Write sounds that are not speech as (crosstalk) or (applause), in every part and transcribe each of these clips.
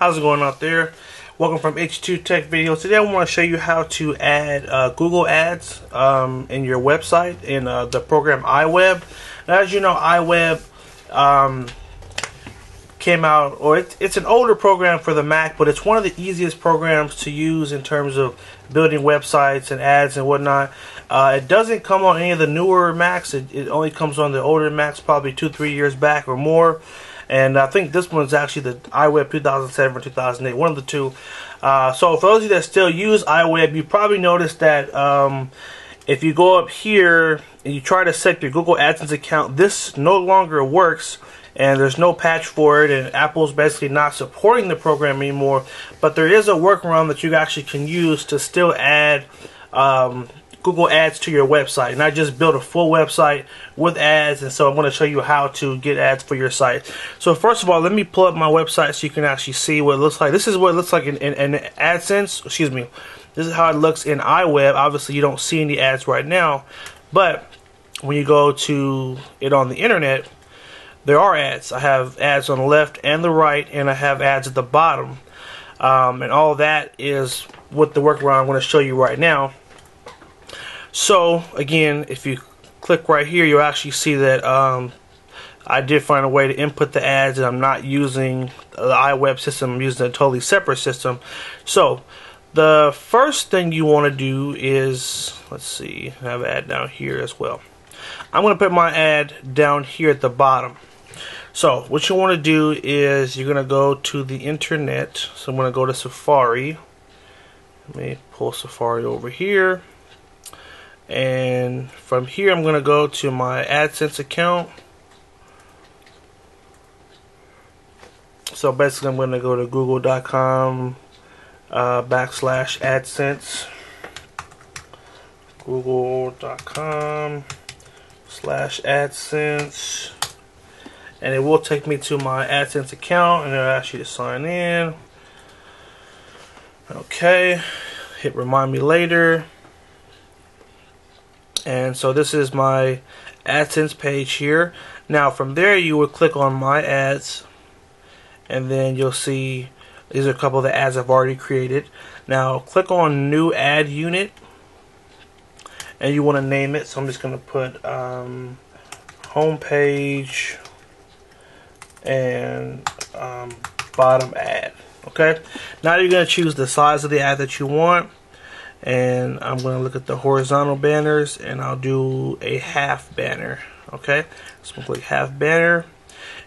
How's it going out there? Welcome from H2 Tech Videos. Today I want to show you how to add uh, Google Ads um, in your website in uh, the program iWeb. Now, as you know, iWeb um, came out, or it, it's an older program for the Mac, but it's one of the easiest programs to use in terms of building websites and ads and whatnot. Uh, it doesn't come on any of the newer Macs. It, it only comes on the older Macs, probably two, three years back or more. And I think this one's actually the iWeb 2007 or 2008, one of the two. Uh, so for those of you that still use iWeb, you probably noticed that um, if you go up here and you try to set your Google AdSense account, this no longer works and there's no patch for it and Apple's basically not supporting the program anymore but there is a workaround that you actually can use to still add um, Google Ads to your website. And I just built a full website with ads, and so I'm going to show you how to get ads for your site. So first of all, let me pull up my website so you can actually see what it looks like. This is what it looks like in, in, in AdSense. Excuse me. This is how it looks in iWeb. Obviously, you don't see any ads right now, but when you go to it on the internet, there are ads. I have ads on the left and the right, and I have ads at the bottom. Um, and all that is what the workaround I'm going to show you right now. So again, if you click right here, you'll actually see that um, I did find a way to input the ads and I'm not using the iWeb system, I'm using a totally separate system. So the first thing you want to do is, let's see, I have an ad down here as well. I'm going to put my ad down here at the bottom. So what you want to do is you're going to go to the internet. So I'm going to go to Safari. Let me pull Safari over here and from here I'm gonna go to my AdSense account. So basically I'm gonna go to google.com uh, backslash AdSense. Google.com slash AdSense. And it will take me to my AdSense account and it'll ask you to sign in. Okay hit remind me later and so this is my AdSense page here. Now from there you would click on my ads and then you'll see these are a couple of the ads I've already created. Now click on new ad unit and you want to name it. So I'm just going to put um, home page and um, bottom ad. Okay. Now you're going to choose the size of the ad that you want and I'm going to look at the horizontal banners and I'll do a half banner okay? So I'm click half banner.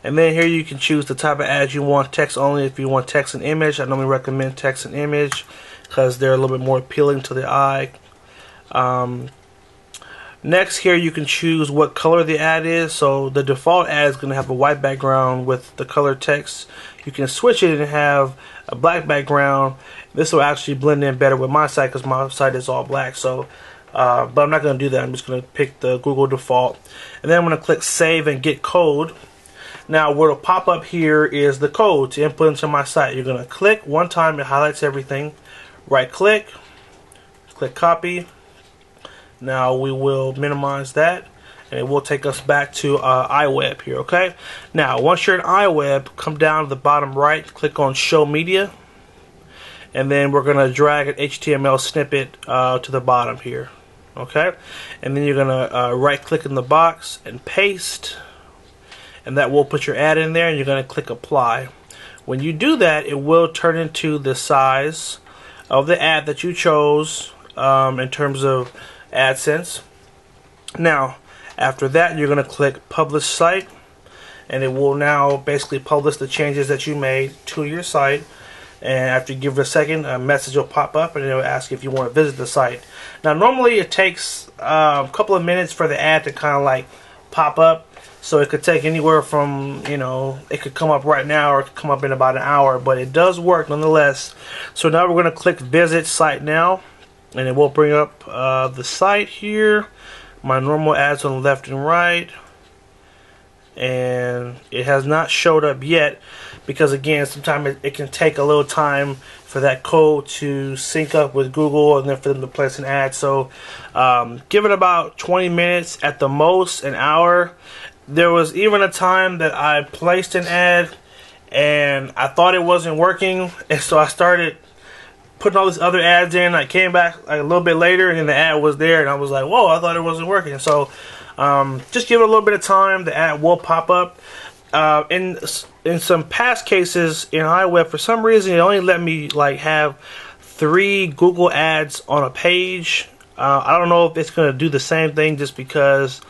And then here you can choose the type of ads you want. Text only if you want text and image. I normally recommend text and image because they're a little bit more appealing to the eye. Um, next here you can choose what color the ad is. So the default ad is going to have a white background with the color text you can switch it and have a black background this will actually blend in better with my site because my site is all black. So, uh, but I'm not going to do that. I'm just going to pick the Google default. And then I'm going to click Save and Get Code. Now, what will pop up here is the code to input into my site. You're going to click one time, it highlights everything. Right click, click Copy. Now, we will minimize that and it will take us back to uh, iWeb here, okay? Now, once you're in iWeb, come down to the bottom right, click on Show Media and then we're going to drag an HTML snippet uh, to the bottom here okay? And then you're going to uh, right click in the box and paste and that will put your ad in there and you're going to click apply. When you do that it will turn into the size of the ad that you chose um, in terms of AdSense. Now after that you're going to click publish site and it will now basically publish the changes that you made to your site and after you give it a second, a message will pop up and it'll ask if you want to visit the site. Now, normally it takes uh, a couple of minutes for the ad to kind of like pop up, so it could take anywhere from you know it could come up right now or it could come up in about an hour, but it does work nonetheless. So now we're going to click Visit Site Now, and it will bring up uh, the site here. My normal ads on the left and right. And it has not showed up yet because again sometimes it, it, can take a little time for that code to sync up with Google and then for them to place an ad. So um, give it about 20 minutes at the most an hour. There was even a time that I placed an ad and I thought it wasn't working, (laughs) and so I started putting all these other ads in. I came back like, a little bit later, and then the ad was there, and I was like, "Whoa!" I thought it wasn't working. So um, just give it a little bit of time. The ad will pop up. Uh, in in some past cases in iWeb, for some reason, it only let me like have three Google ads on a page. Uh, I don't know if it's going to do the same thing just because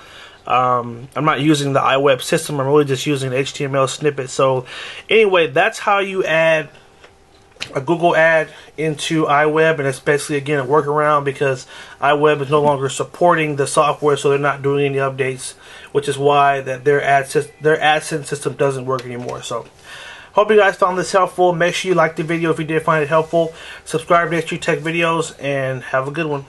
um, I'm not using the iWeb system. I'm really just using HTML snippet. So anyway, that's how you add a Google ad into iWeb, and it's basically again a workaround because iWeb is no longer supporting the software, so they're not doing any updates, which is why that their ad their AdSense system doesn't work anymore. So. Hope you guys found this helpful. Make sure you like the video if you did find it helpful. Subscribe to H2 Tech videos and have a good one.